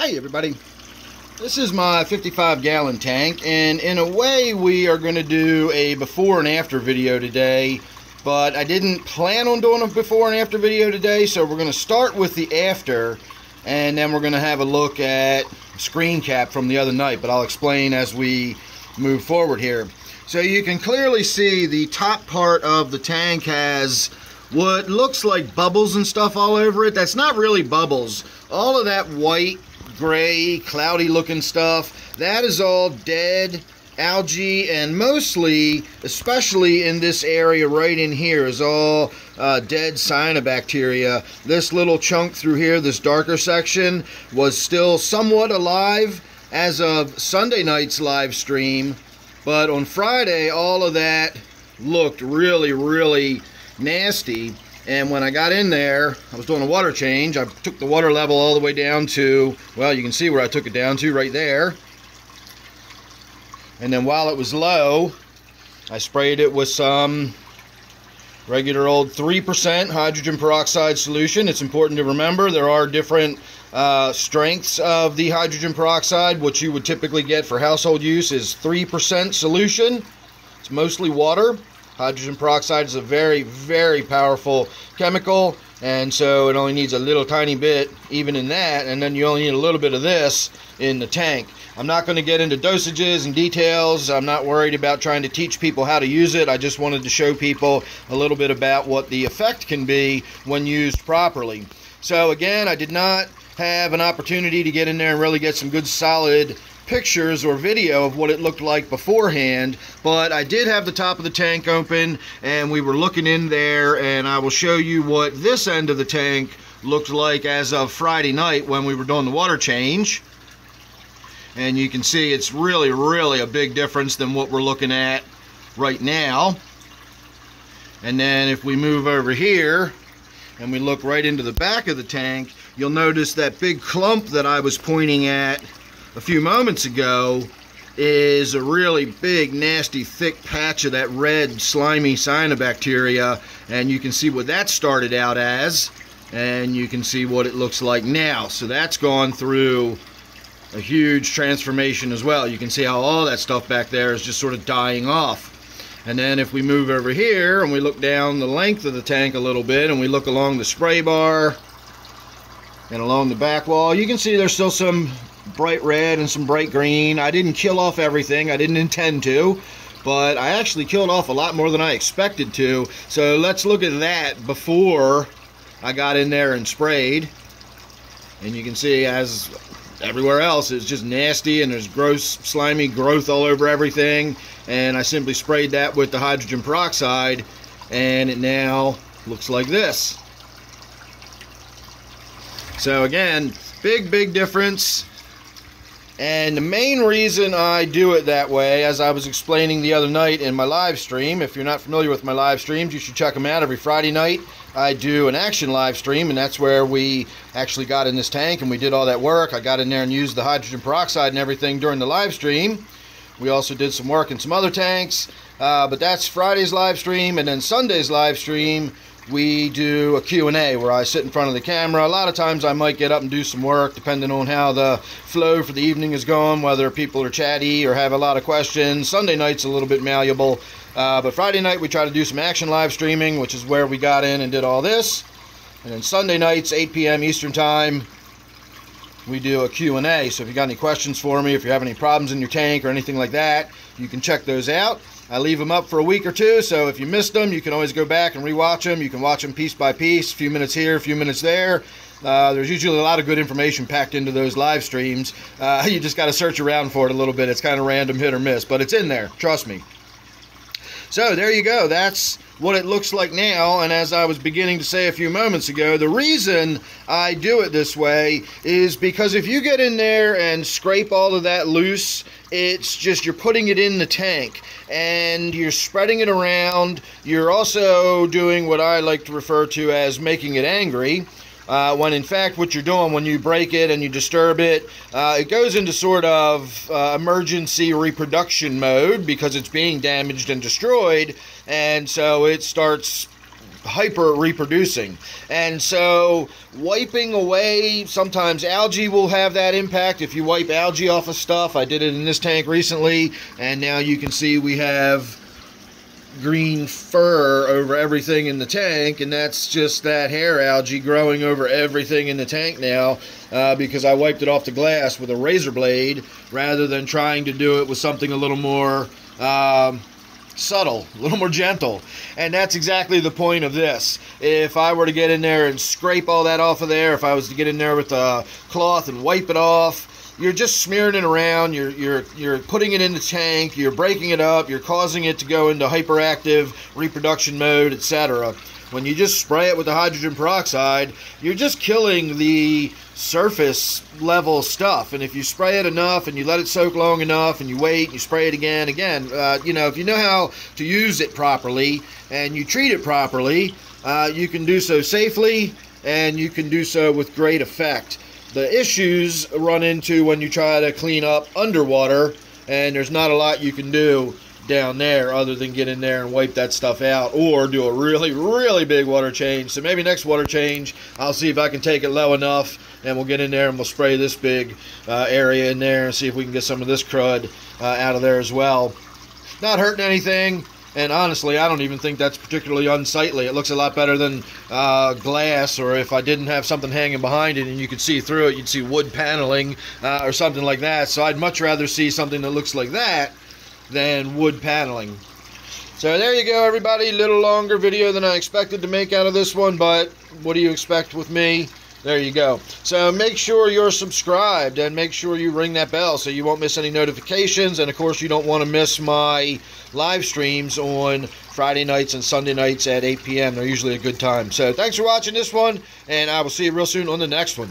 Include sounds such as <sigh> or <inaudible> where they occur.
Hi everybody. This is my 55 gallon tank and in a way we are going to do a before and after video today but I didn't plan on doing a before and after video today so we're going to start with the after and then we're going to have a look at screen cap from the other night but I'll explain as we move forward here. So you can clearly see the top part of the tank has what looks like bubbles and stuff all over it. That's not really bubbles. All of that white, gray, cloudy looking stuff, that is all dead algae and mostly, especially in this area right in here, is all uh, dead cyanobacteria. This little chunk through here, this darker section, was still somewhat alive as of Sunday night's live stream, but on Friday, all of that looked really, really nasty. And when I got in there, I was doing a water change. I took the water level all the way down to, well, you can see where I took it down to right there. And then while it was low, I sprayed it with some regular old 3% hydrogen peroxide solution. It's important to remember there are different uh, strengths of the hydrogen peroxide. What you would typically get for household use is 3% solution. It's mostly water. Hydrogen peroxide is a very, very powerful chemical, and so it only needs a little tiny bit, even in that, and then you only need a little bit of this in the tank. I'm not going to get into dosages and details. I'm not worried about trying to teach people how to use it. I just wanted to show people a little bit about what the effect can be when used properly. So, again, I did not have an opportunity to get in there and really get some good solid pictures or video of what it looked like beforehand, but I did have the top of the tank open and we were looking in there and I will show you what this end of the tank looked like as of Friday night when we were doing the water change. And you can see it's really, really a big difference than what we're looking at right now. And then if we move over here and we look right into the back of the tank, you'll notice that big clump that I was pointing at a few moments ago is a really big, nasty, thick patch of that red, slimy cyanobacteria. And you can see what that started out as. And you can see what it looks like now. So that's gone through a huge transformation as well. You can see how all that stuff back there is just sort of dying off. And then if we move over here and we look down the length of the tank a little bit and we look along the spray bar and along the back wall, you can see there's still some bright red and some bright green. I didn't kill off everything. I didn't intend to, but I actually killed off a lot more than I expected to. So let's look at that before I got in there and sprayed. And you can see as everywhere else it's just nasty and there's gross slimy growth all over everything and I simply sprayed that with the hydrogen peroxide and it now looks like this so again big big difference and the main reason I do it that way, as I was explaining the other night in my live stream, if you're not familiar with my live streams, you should check them out every Friday night. I do an action live stream, and that's where we actually got in this tank and we did all that work. I got in there and used the hydrogen peroxide and everything during the live stream. We also did some work in some other tanks, uh, but that's Friday's live stream, and then Sunday's live stream we do a Q&A where I sit in front of the camera. A lot of times I might get up and do some work depending on how the flow for the evening is going, whether people are chatty or have a lot of questions. Sunday night's a little bit malleable. Uh, but Friday night we try to do some action live streaming, which is where we got in and did all this. And then Sunday nights, 8 p.m. Eastern Time, we do a Q&A. So if you got any questions for me, if you have any problems in your tank or anything like that, you can check those out. I leave them up for a week or two, so if you missed them, you can always go back and rewatch them. You can watch them piece by piece, a few minutes here, a few minutes there. Uh, there's usually a lot of good information packed into those live streams. Uh, <laughs> you just got to search around for it a little bit. It's kind of random hit or miss, but it's in there. Trust me. So there you go. That's what it looks like now. And as I was beginning to say a few moments ago, the reason I do it this way is because if you get in there and scrape all of that loose, it's just you're putting it in the tank and you're spreading it around. You're also doing what I like to refer to as making it angry. Uh, when in fact what you're doing when you break it and you disturb it, uh, it goes into sort of uh, emergency reproduction mode because it's being damaged and destroyed, and so it starts hyper reproducing. And so, wiping away, sometimes algae will have that impact. If you wipe algae off of stuff, I did it in this tank recently, and now you can see we have green fur over everything in the tank, and that's just that hair algae growing over everything in the tank now uh, because I wiped it off the glass with a razor blade rather than trying to do it with something a little more. Um, subtle, a little more gentle. And that's exactly the point of this. If I were to get in there and scrape all that off of there, if I was to get in there with a cloth and wipe it off, you're just smearing it around, you're you're you're putting it in the tank, you're breaking it up, you're causing it to go into hyperactive reproduction mode, etc. When you just spray it with the hydrogen peroxide, you're just killing the surface level stuff. And if you spray it enough and you let it soak long enough and you wait and you spray it again, again, uh, you know, if you know how to use it properly and you treat it properly, uh, you can do so safely and you can do so with great effect. The issues run into when you try to clean up underwater, and there's not a lot you can do down there other than get in there and wipe that stuff out or do a really really big water change so maybe next water change i'll see if i can take it low enough and we'll get in there and we'll spray this big uh, area in there and see if we can get some of this crud uh, out of there as well not hurting anything and honestly, I don't even think that's particularly unsightly. It looks a lot better than uh, glass, or if I didn't have something hanging behind it and you could see through it, you'd see wood paneling uh, or something like that. So I'd much rather see something that looks like that than wood paneling. So there you go, everybody. A Little longer video than I expected to make out of this one, but what do you expect with me? There you go. So make sure you're subscribed and make sure you ring that bell so you won't miss any notifications. And of course, you don't want to miss my live streams on Friday nights and Sunday nights at 8 p.m. They're usually a good time. So thanks for watching this one, and I will see you real soon on the next one.